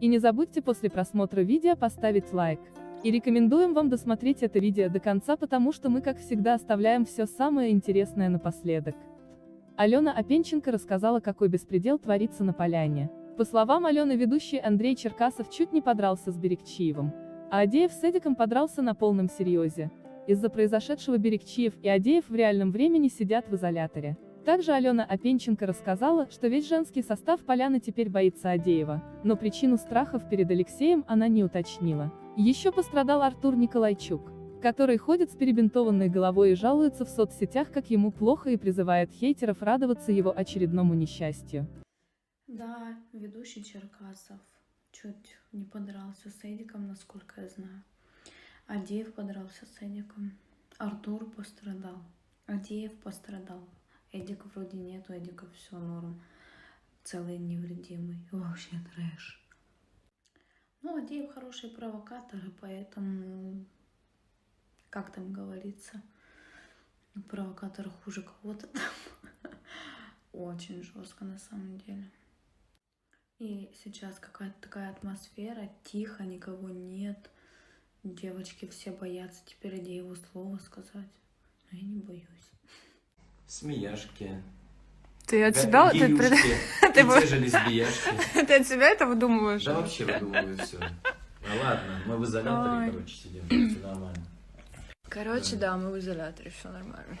И не забудьте после просмотра видео поставить лайк. И рекомендуем вам досмотреть это видео до конца, потому что мы, как всегда, оставляем все самое интересное напоследок. Алена Опенченко рассказала, какой беспредел творится на поляне. По словам Алены, ведущий Андрей Черкасов чуть не подрался с Берегчиевым, а Адеев с Эдиком подрался на полном серьезе. Из-за произошедшего Берегчиев и Адеев в реальном времени сидят в изоляторе. Также Алена Опенченко рассказала, что весь женский состав поляны теперь боится Адеева, но причину страхов перед Алексеем она не уточнила. Еще пострадал Артур Николайчук, который ходит с перебинтованной головой и жалуется в соцсетях, как ему плохо и призывает хейтеров радоваться его очередному несчастью. Да, ведущий Черкасов чуть не подрался с Эдиком, насколько я знаю. Адеев подрался с Эдиком. Артур пострадал. Адеев пострадал. Эдика вроде нет, у Эдика все норм. Целый невредимый. Вообще трэш. Ну, Адеев хороший провокатор, и поэтому, как там говорится, провокатор хуже кого-то там. Очень жестко на самом деле. И сейчас какая-то такая атмосфера, тихо, никого нет. Девочки все боятся теперь Адееву слово сказать. Но я не боюсь. Смеяшки. Ты от себя... Ты, ты те же лесбияшки. ты от себя это выдумываешь? Да вообще выдумываю все. Ну ладно, мы в изоляторе, короче, сидим. Все нормально. Короче, да, мы в изоляторе, все нормально.